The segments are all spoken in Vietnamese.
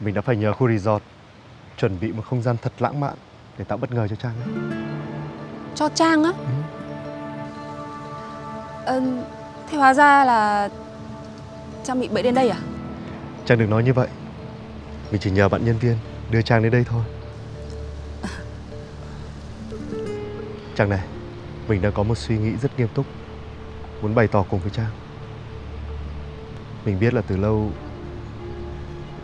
Mình đã phải nhờ khu resort chuẩn bị một không gian thật lãng mạn để tạo bất ngờ cho Trang ấy. Cho Trang á Ờ, thế hóa ra là Trang bị bẫy đến đây à? Trang đừng nói như vậy. Mình chỉ nhờ bạn nhân viên đưa Trang đến đây thôi. Trang này, mình đã có một suy nghĩ rất nghiêm túc muốn bày tỏ cùng với Trang. Mình biết là từ lâu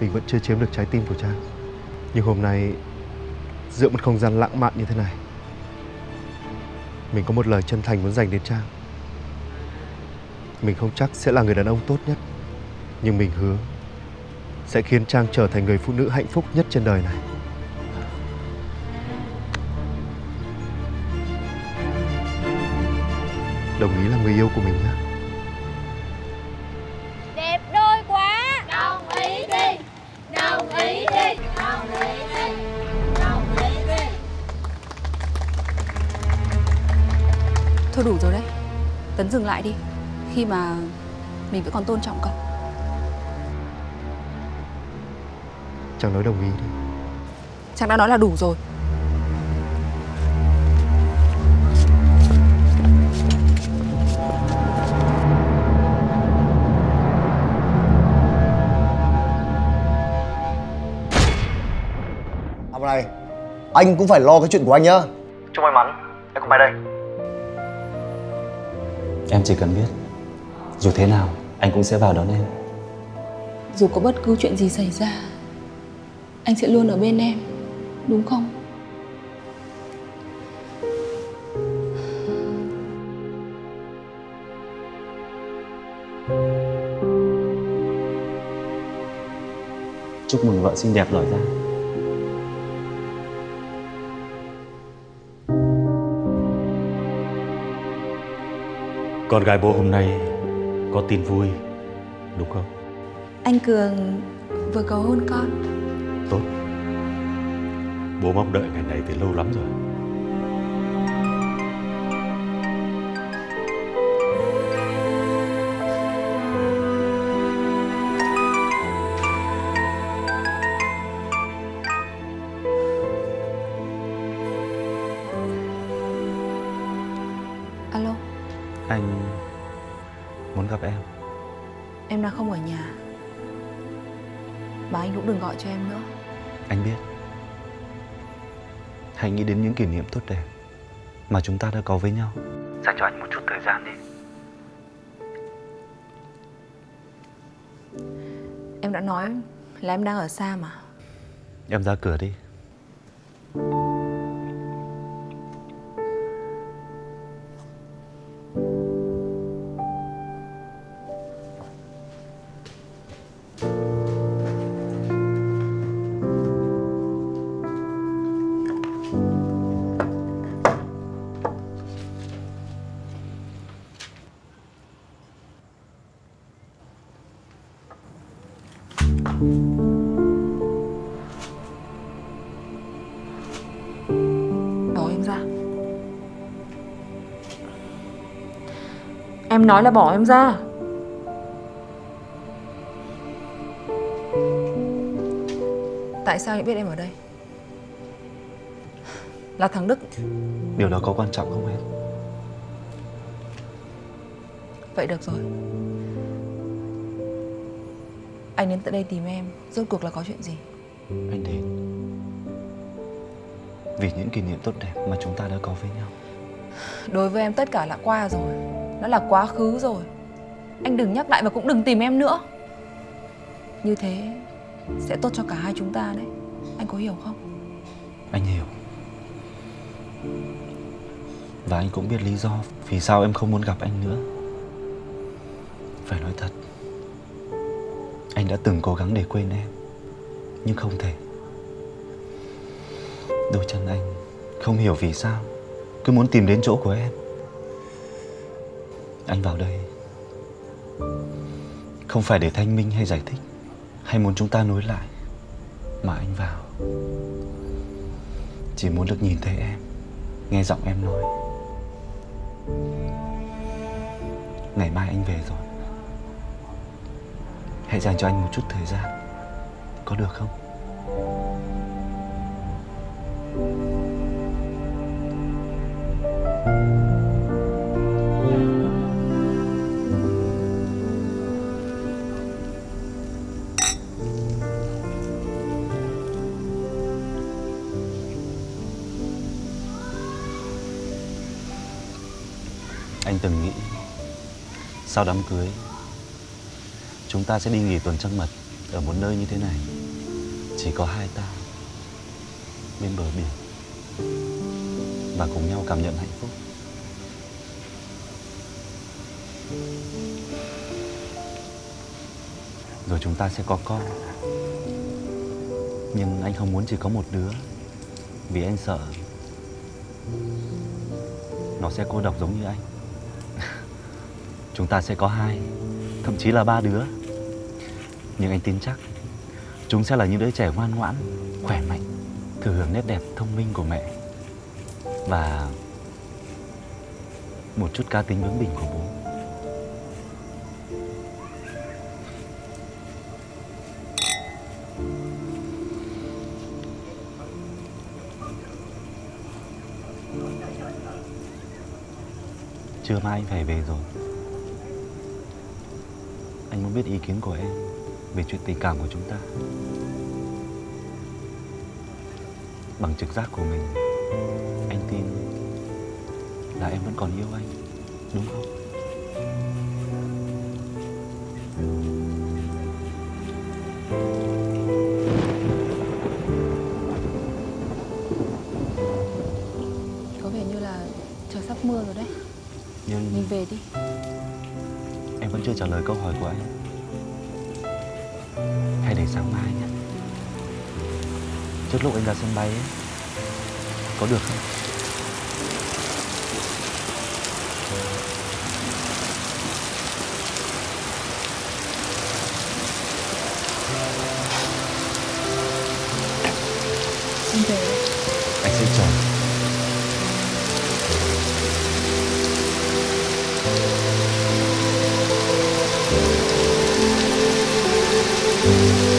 mình vẫn chưa chiếm được trái tim của Trang. Nhưng hôm nay giữa một không gian lãng mạn như thế này, mình có một lời chân thành muốn dành đến Trang. Mình không chắc sẽ là người đàn ông tốt nhất, nhưng mình hứa sẽ khiến Trang trở thành người phụ nữ hạnh phúc nhất trên đời này. Đồng ý là người yêu của mình nhé. Thôi đủ rồi đấy Tấn dừng lại đi Khi mà mình vẫn còn tôn trọng cậu Trang nói đồng ý đi. Trang đã nói là đủ rồi mà này, anh cũng phải lo cái chuyện của anh nhá. Chúc may mắn, em có bài đây. Em chỉ cần biết Dù thế nào anh cũng sẽ vào đón em Dù có bất cứ chuyện gì xảy ra Anh sẽ luôn ở bên em Đúng không? Chúc mừng vợ xinh đẹp giỏi giang Con gái bố hôm nay có tin vui, đúng không? Anh Cường vừa cầu hôn con Tốt. Bố mong đợi ngày này từ lâu lắm rồi. Em đang không ở nhà. Và anh cũng đừng gọi cho em nữa. Anh biết. Hãy nghĩ đến những kỷ niệm tốt đẹp Mà chúng ta đã có với nhau. Dành cho anh một chút thời gian đi. Em đã nói là em đang ở xa mà. Em ra cửa đi Bỏ em ra. Em nói là bỏ em ra. Tại sao anh biết em ở đây? Là thằng Đức. Điều đó có quan trọng không em? Vậy được rồi Anh đến tận đây tìm em Rốt cuộc là có chuyện gì? Anh đến Vì những kỷ niệm tốt đẹp mà chúng ta đã có với nhau. Đối với em tất cả là qua rồi. Nó là quá khứ rồi. Anh đừng nhắc lại và cũng đừng tìm em nữa. Như thế Sẽ tốt cho cả hai chúng ta đấy. Anh có hiểu không? Anh hiểu. Và anh cũng biết lý do Vì sao em không muốn gặp anh nữa. Phải nói thật anh đã từng cố gắng để quên em, Nhưng không thể. Đôi chân anh Không hiểu vì sao, Cứ muốn tìm đến chỗ của em. Anh vào đây. Không phải để thanh minh hay giải thích, Hay muốn chúng ta nối lại, Mà anh vào. Chỉ muốn được nhìn thấy em, Nghe giọng em nói. Ngày mai anh về rồi. Hãy dành cho anh một chút thời gian Có được không? Anh từng nghĩ, sau đám cưới chúng ta sẽ đi nghỉ tuần trăng mật ở một nơi như thế này. Chỉ có hai ta bên bờ biển và cùng nhau cảm nhận hạnh phúc. Rồi chúng ta sẽ có con. Nhưng anh không muốn chỉ có một đứa, vì anh sợ nó sẽ cô độc giống như anh. Chúng ta sẽ có hai, Thậm chí là ba đứa nhưng anh tin chắc, Chúng sẽ là những đứa trẻ ngoan ngoãn, Khỏe mạnh, Thừa hưởng nét đẹp thông minh của mẹ. Và Một chút cá tính bướng bỉnh của bố. Trưa mai anh phải về rồi. Anh muốn biết ý kiến của em. Về chuyện tình cảm của chúng ta. Bằng trực giác của mình Anh tin Là em vẫn còn yêu anh Đúng không? Có vẻ như là trời sắp mưa rồi đấy. Nhưng Mình về đi. em vẫn chưa trả lời câu hỏi của anh Để sáng mai nhé Trước lúc anh ra sân bay ấy Có được không? Xin về Anh sẽ chờ Ơ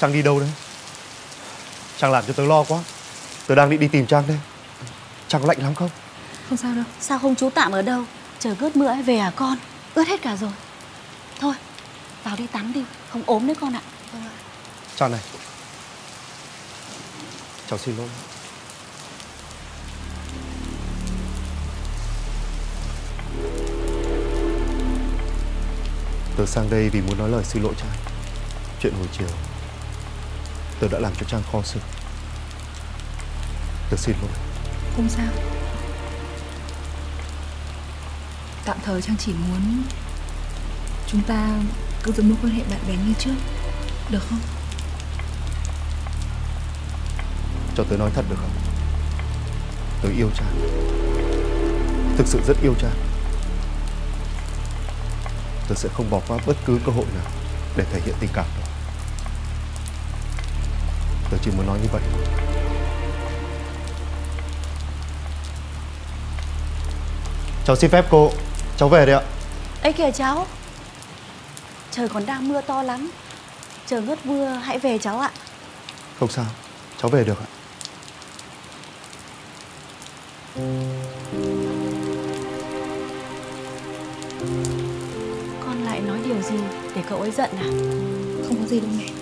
Trang đi đâu đấy? Trang làm cho tớ lo quá. Tớ đang định đi tìm Trang đây. Trang có lạnh lắm không? Không sao đâu. Sao không trú tạm ở đâu? Chờ gớt mưa ấy về à con? Ướt hết cả rồi. Thôi vào đi tắm đi. Không ốm đấy con ạ. Trang này. Cháu xin lỗi. Tớ sang đây vì muốn nói lời xin lỗi Trang. Chuyện hồi chiều Tớ đã làm cho Trang khó xử. Tớ xin lỗi. Không sao. Tạm thời Trang chỉ muốn Chúng ta cứ giữ mối quan hệ bạn bè như trước. Được không? Cho tớ nói thật được không? Tớ yêu Trang. Thực sự rất yêu Trang. Tớ sẽ không bỏ qua bất cứ cơ hội nào Để thể hiện tình cảm Tớ chỉ muốn nói như vậy. Cháu xin phép cô Cháu về đây ạ. Ấy kìa cháu Trời còn đang mưa to lắm. Chờ ngớt mưa hãy về cháu ạ. Không sao Cháu về được ạ. Con lại nói điều gì để cậu ấy giận à? Không có gì đâu mẹ